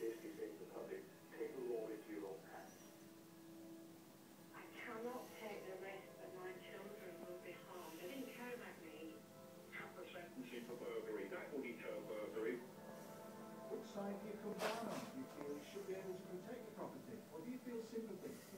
I cannot take the risk that my children will be harmed. They didn't me. A sentence for burglary. That burglary. Side do you come down on? Do you feel you should be able to protect your property? Or do you feel sympathy?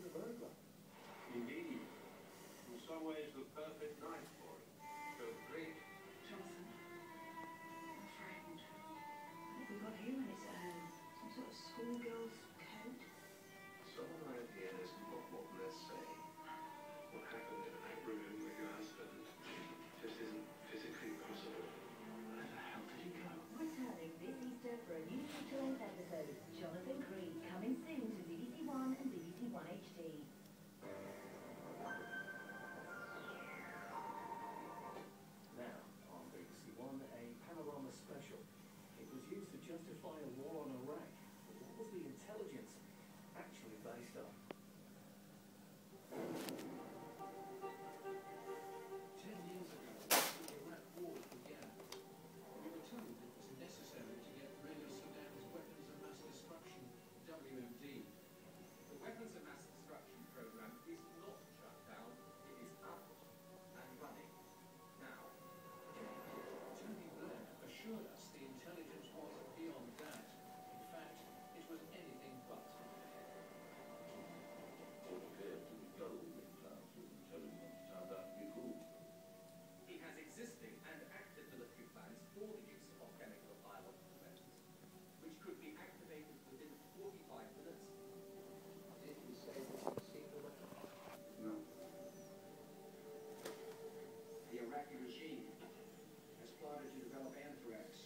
Iraqi regime. Has plotted to develop anthrax